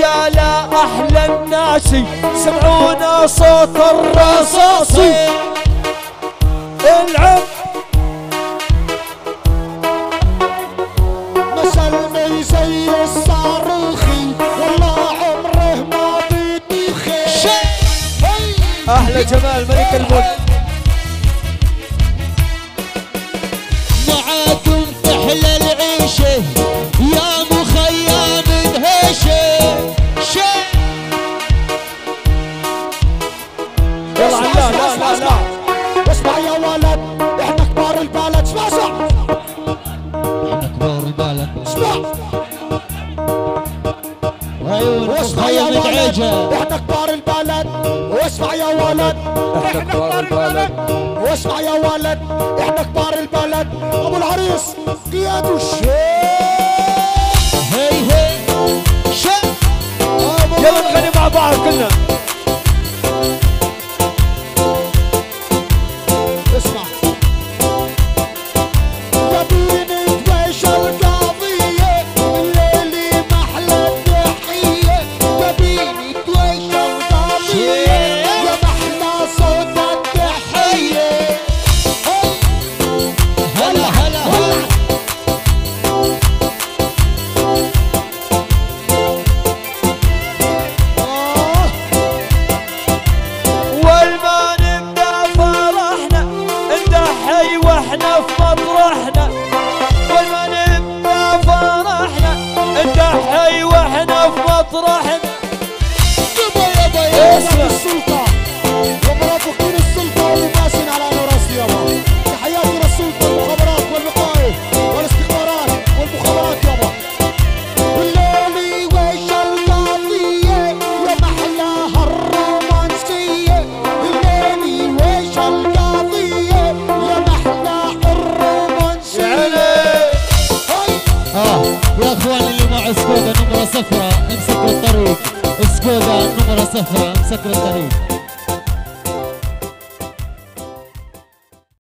أحلى الناس سمعونا صوت الرصاصي العب. مسلمي زي الصاروخي والله عمره ما بيدخل أحلى جمال ملك الملك. معاكم تحلى العيشة. لا لا لا اسمع يا ولد إحنا كبار البلد اسمع اسمع إحنا كبار البلد اسمع واسمع يا ولد إحنا كبار البلد واسمع يا ولد إحنا كبار البلد واسمع يا ولد إحنا كبار البلد ابو العريس قياد الشيخ هي هي أبو يلا نغني مع بعض كلنا. وإحنا في مطرحنا والما نبدا فرحنا ندحي وإحنا في مطرحنا يبا يبا اخوان اللي معه سكودا نمرة صفرة امسكوا الطريق. سكودا نمرة صفرة امسكوا الطريق.